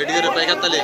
Ready করে পাইকার তালে।